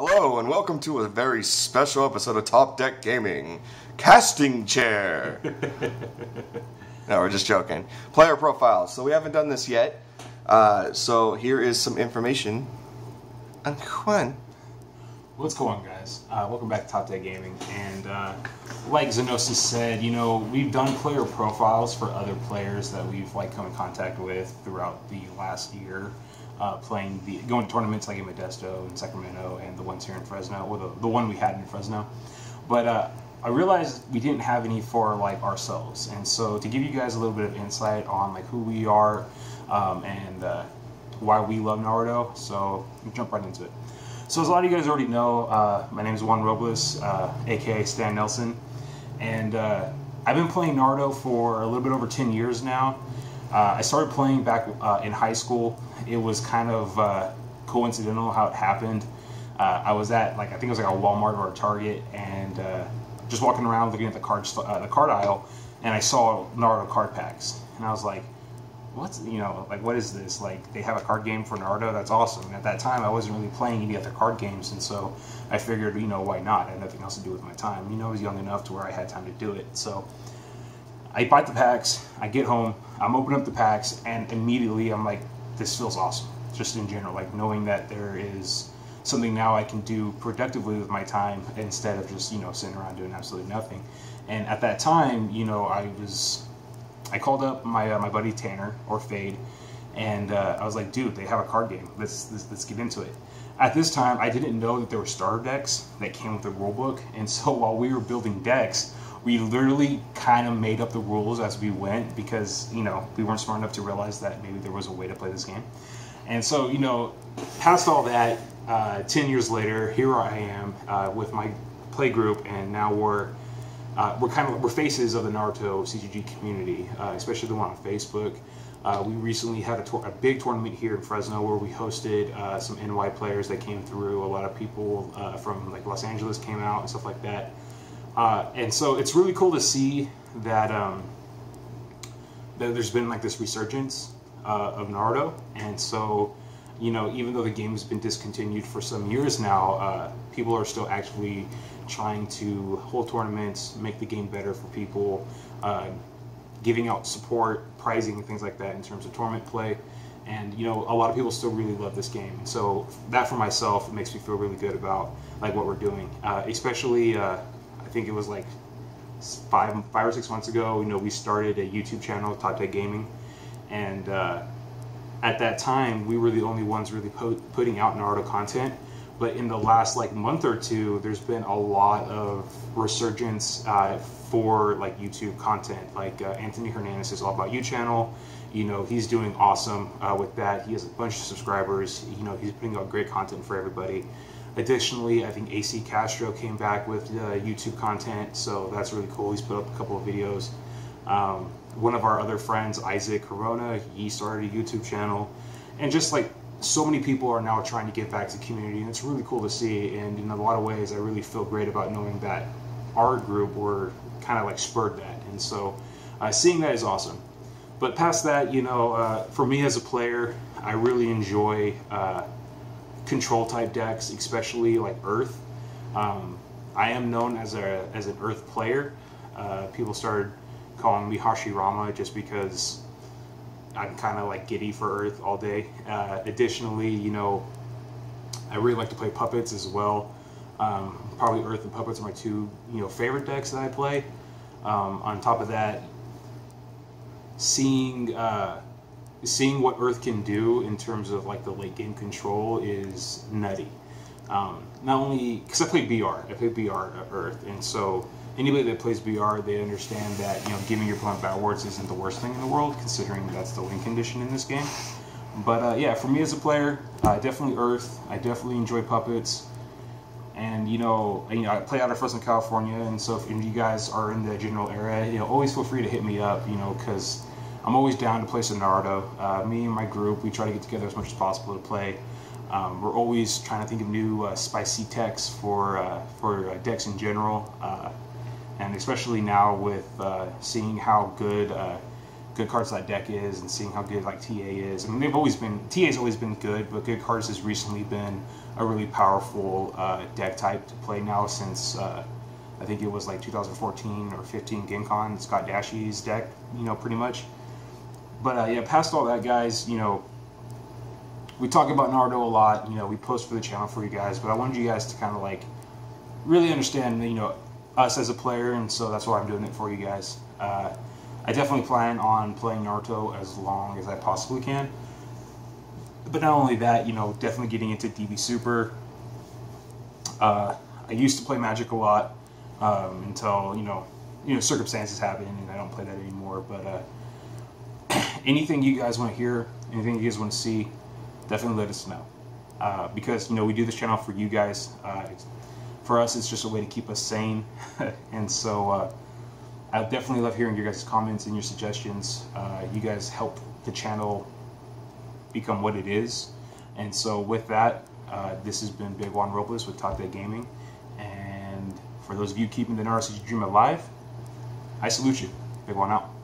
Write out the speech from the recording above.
Hello, and welcome to a very special episode of Top Deck Gaming Casting Chair. no, we're just joking. Player profiles. So, we haven't done this yet. Uh, so, here is some information on Juan. What's going on, guys? Uh, welcome back to Top Deck Gaming. And uh, like Zenosis said, you know, we've done player profiles for other players that we've like come in contact with throughout the last year uh, playing the going to tournaments like in Modesto and Sacramento and the ones here in Fresno, or the, the one we had in Fresno. But uh, I realized we didn't have any for like ourselves, and so to give you guys a little bit of insight on like who we are um, and uh, why we love Naruto, so jump right into it. So as a lot of you guys already know, uh, my name is Juan Robles, aka uh, Stan Nelson, and uh, I've been playing Naruto for a little bit over 10 years now. Uh, I started playing back uh, in high school. It was kind of uh, coincidental how it happened. Uh, I was at like I think it was like a Walmart or a Target, and uh, just walking around looking at the card uh, the card aisle, and I saw Naruto card packs, and I was like, "What's you know like what is this? Like they have a card game for Naruto? That's awesome." And at that time, I wasn't really playing any other card games, and so I figured, you know, why not? I had nothing else to do with my time. You know, I was young enough to where I had time to do it, so. I buy the packs, I get home, I'm opening up the packs, and immediately I'm like, this feels awesome. Just in general, like knowing that there is something now I can do productively with my time instead of just you know sitting around doing absolutely nothing. And at that time, you know, I was, I called up my uh, my buddy Tanner or Fade, and uh, I was like, dude, they have a card game. Let's, let's let's get into it. At this time, I didn't know that there were starter decks that came with the rulebook, and so while we were building decks, we literally kind of made up the rules as we went because you know we weren't smart enough to realize that maybe there was a way to play this game and so you know past all that uh, 10 years later here i am uh, with my play group and now we're uh, we're kind of we're faces of the naruto ccg community uh, especially the one on facebook uh, we recently had a, a, big tournament here in Fresno where we hosted uh, some NY players that came through. A lot of people from like Los Angeles came out and stuff like that. Uh, and so it's really cool to see that um, that there's been like this resurgence uh, of Naruto, and so you know even though the game has been discontinued for some years now, uh, people are still actually trying to hold tournaments, make the game better for people, uh, giving out support, prizing, things like that in terms of tournament play. And you know, a lot of people still really love this game. So that for myself makes me feel really good about like what we're doing, uh, especially I think it was like five five or six months ago. You know, we started a YouTube channel, Top Deck Gaming, and uh, at that time we were the only ones really putting out Naruto content. But in the last like month or two, there's been a lot of resurgence uh, for like YouTube content. Like uh, Anthony Hernandez is all about you channel. You know, he's doing awesome uh, with that. He has a bunch of subscribers. You know, he's putting out great content for everybody. Additionally, I think AC Castro came back with uh, YouTube content, so that's really cool. He's put up a couple of videos. Um, one of our other friends, Isaac Corona, he started a YouTube channel, and just like so many people are now trying to get back to community, and it's really cool to see. And in a lot of ways, I really feel great about knowing that our group were kind of like spurred that, and so uh, seeing that is awesome. But past that, you know, uh, for me as a player, I really enjoy. Control type decks, especially like Earth. Um, I am known as a as an Earth player. Uh, people started calling me Hashirama just because I'm kind of like giddy for Earth all day. Uh, additionally, you know, I really like to play puppets as well. Um, probably Earth and puppets are my two you know favorite decks that I play. Um, on top of that, seeing uh, seeing what Earth can do in terms of like the late game control is nutty. Um, not only because I play BR, I play BR Earth, and so anybody that plays BR, they understand that you know giving your opponent bad wards isn't the worst thing in the world, considering that's the win condition in this game. But uh, yeah, for me as a player, uh, definitely Earth. I definitely enjoy puppets, and you know, you know, I play out of Fresno, California, and so if you guys are in the general area, you know, always feel free to hit me up, you know, because I'm always down to play some Naruto. Uh, me and my group, we try to get together as much as possible to play. Um, we're always trying to think of new uh, spicy techs for uh, for uh, decks in general, uh, and especially now with uh, seeing how good good cards that deck is, and seeing how good like TA is. I mean, they've always been TA's always been good, but good cards has recently been a really powerful deck type to play now since I think it was like 2014 or 15 Gen Con Scott Dashy's deck, you know, pretty much. But uh, yeah, past all that, guys, you know, we talk about Naruto a lot. You know, we post for the channel for you guys, but I wanted you guys to kind of like really understand, you know, us as a player, and so that's why I'm doing it for you guys. Uh, I definitely plan on playing Naruto as long as I possibly can. But not only that, you know, definitely getting into DB Super. Uh, I used to play Magic a lot um, until you know, you know, circumstances happen, and I don't play that anymore. But uh, anything you guys want to hear, anything you guys want to see, definitely let us know. Uh, because you know we do this channel for you guys. Uh, for us, it's just a way to keep us sane, and so uh, I definitely love hearing your guys' comments and your suggestions. Uh, you guys help the channel become what it is, and so with that, uh, this has been Big Juan Robles with Top Deck Gaming, and for those of you keeping the Naruto dream alive, I salute you. Big Juan out.